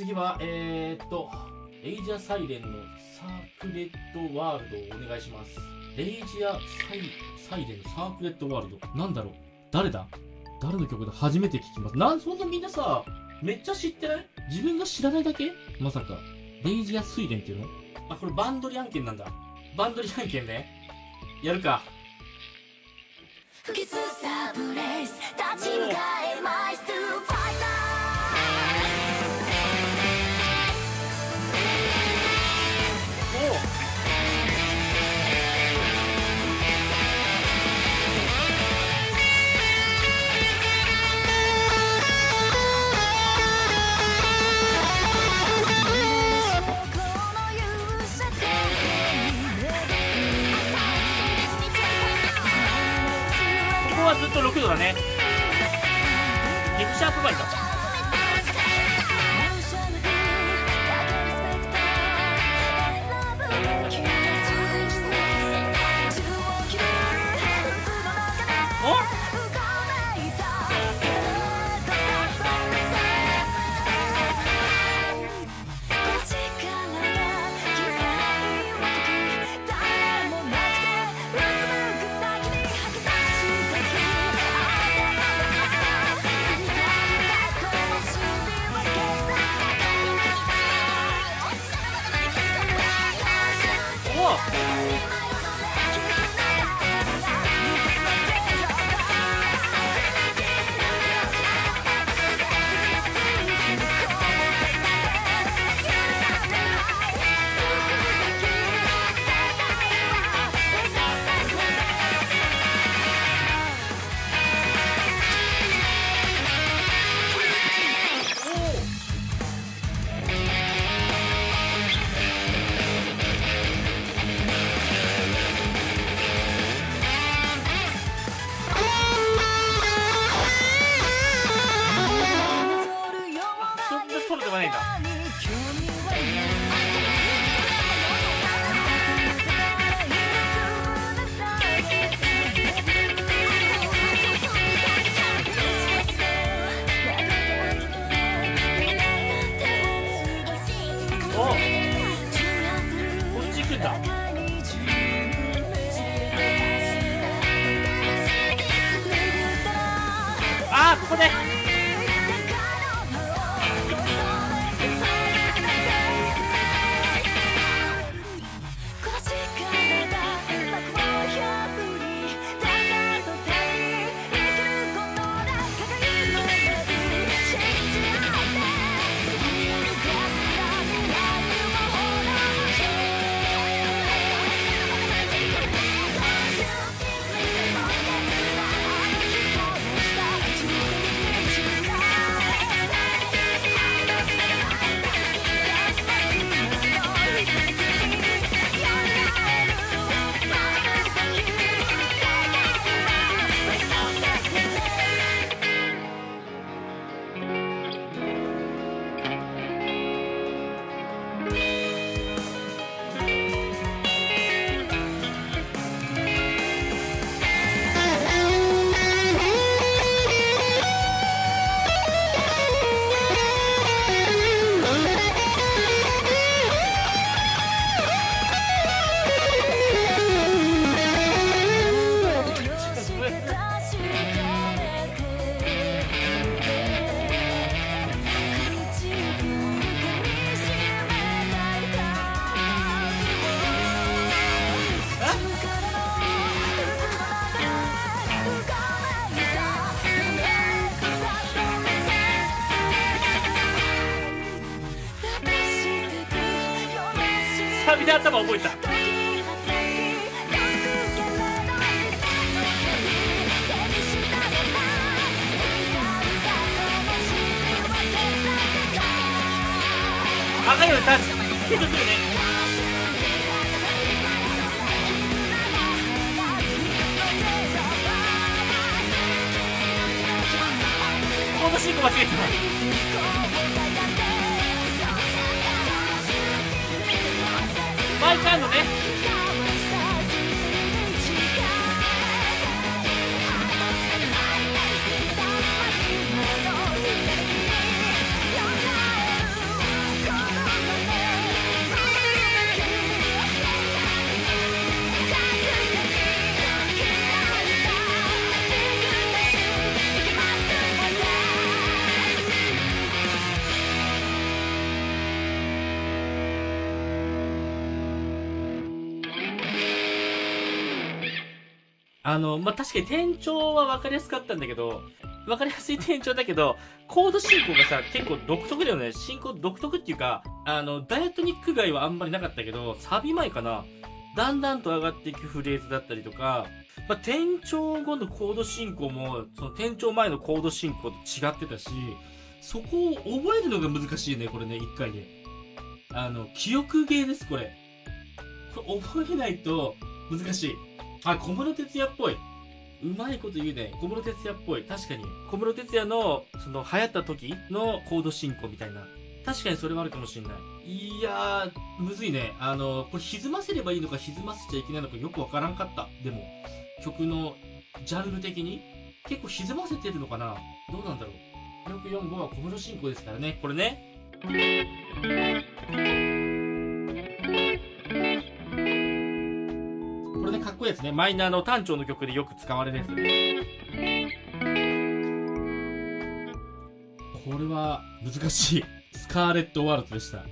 次はえー、っとレイジアサイレンのサークレットワールドをお願いします。レイジアサイサイレンのサークレットワールド。なんだろう？誰だ？誰の曲だ？初めて聞きます。なんそんなみんなさめっちゃ知ってない？自分が知らないだけ？まさか。レイジア水蓮っていうの？あこれバンドリ案件なんだ。バンドリ案件ね。やるか。吹きすさぶレース立ち向かえマイストゥファイこはずっと6度だね F シャープバイか。おではないんだ。おこっち行くんだ。あーここで。サビで頭覚えた赤いよタッチヒットするねコード進行間違えて。た毎回あるのねあの、まあ、確かに転調は分かりやすかったんだけど、分かりやすい転調だけど、コード進行がさ、結構独特だよね。進行独特っていうか、あの、ダイエットニック外はあんまりなかったけど、サビ前かな。だんだんと上がっていくフレーズだったりとか、まあ、転調後のコード進行も、その転調前のコード進行と違ってたし、そこを覚えるのが難しいね、これね、一回で。あの、記憶ゲーです、これ。これ覚えないと難しい。あ、小室哲也っぽい。うまいこと言うね。小室哲也っぽい。確かに。小室哲也の、その、流行った時のコード進行みたいな。確かにそれはあるかもしれない。いやー、むずいね。あの、これ歪ませればいいのか歪ませちゃいけないのかよくわからんかった。でも、曲のジャンル的に結構歪ませてるのかなどうなんだろう。645は小室進行ですからね。これね。これで、かっこいいやつね。マイナーの単調の曲でよく使われるやつ。これは難しい。スカーレット・ワールドでした。